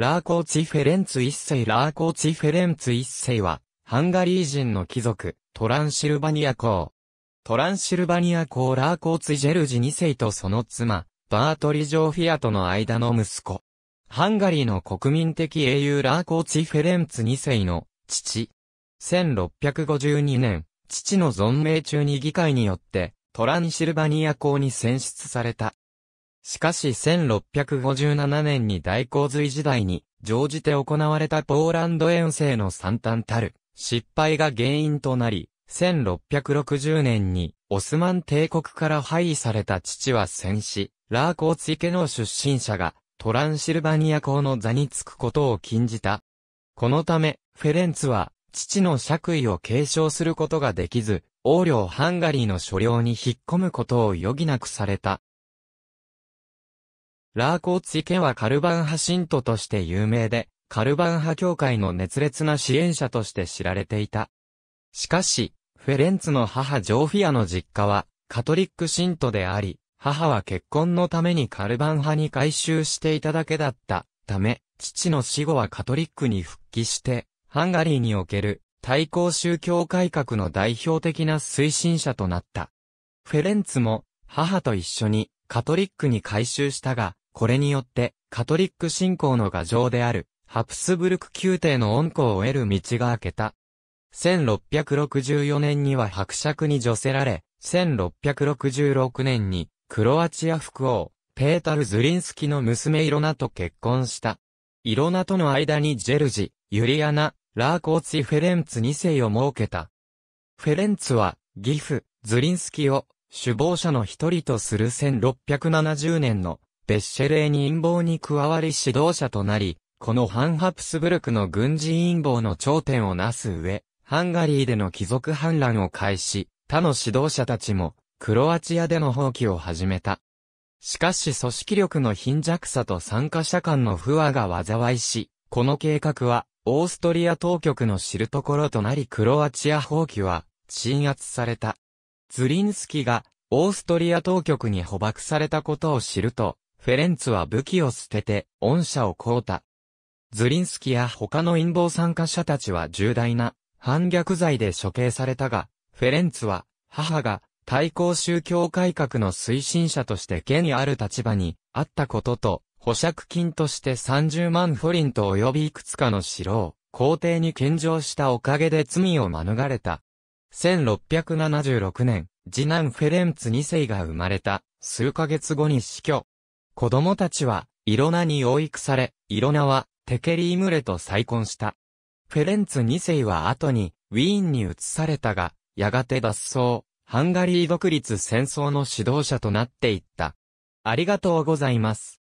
ラーコーツィ・フェレンツ一世ラーコーツィ・フェレンツ一世は、ハンガリー人の貴族、トランシルバニア公。トランシルバニア公ラーコーツ・ジェルジ二世とその妻、バートリジョーフィアとの間の息子。ハンガリーの国民的英雄ラーコーツィ・フェレンツ二世の父。1652年、父の存命中に議会によって、トランシルバニア公に選出された。しかし1657年に大洪水時代に、乗じて行われたポーランド遠征の惨憺たる失敗が原因となり、1660年にオスマン帝国から廃位された父は戦死、ラーコーツィ家の出身者がトランシルバニア公の座につくことを禁じた。このため、フェレンツは父の爵位を継承することができず、王領ハンガリーの所領に引っ込むことを余儀なくされた。ラーコーツィ家はカルバン派信徒として有名で、カルバン派教会の熱烈な支援者として知られていた。しかし、フェレンツの母ジョーフィアの実家は、カトリック信徒であり、母は結婚のためにカルバン派に改宗していただけだったため、父の死後はカトリックに復帰して、ハンガリーにおける対抗宗教改革の代表的な推進者となった。フェレンツも母と一緒にカトリックに改宗したが、これによって、カトリック信仰の牙城である、ハプスブルク宮廷の恩子を得る道が開けた。1664年には伯爵に除せられ、1666年に、クロアチア副王、ペータル・ズリンスキの娘イロナと結婚した。イロナとの間にジェルジ、ユリアナ、ラーコーツィ・フェレンツ2世を設けた。フェレンツは、ギフ、ズリンスキを、首謀者の一人とする1670年のベッシェレーに陰謀に加わり指導者となり、このハンハプスブルクの軍事陰謀の頂点をなす上、ハンガリーでの貴族反乱を開始、他の指導者たちも、クロアチアでの放棄を始めた。しかし組織力の貧弱さと参加者間の不和が災いし、この計画は、オーストリア当局の知るところとなりクロアチア放棄は、鎮圧された。ズリンスキが、オーストリア当局に捕獲されたことを知ると、フェレンツは武器を捨てて、恩赦を請うた。ズリンスキや他の陰謀参加者たちは重大な反逆罪で処刑されたが、フェレンツは、母が対抗宗教改革の推進者として権威ある立場にあったことと、保釈金として30万フォリント及びいくつかの城を皇帝に献上したおかげで罪を免れた。1676年、次男フェレンツ2世が生まれた数ヶ月後に死去。子供たちは、イロナに養育され、イロナは、テケリームレと再婚した。フェレンツ2世は後に、ウィーンに移されたが、やがて脱走、ハンガリー独立戦争の指導者となっていった。ありがとうございます。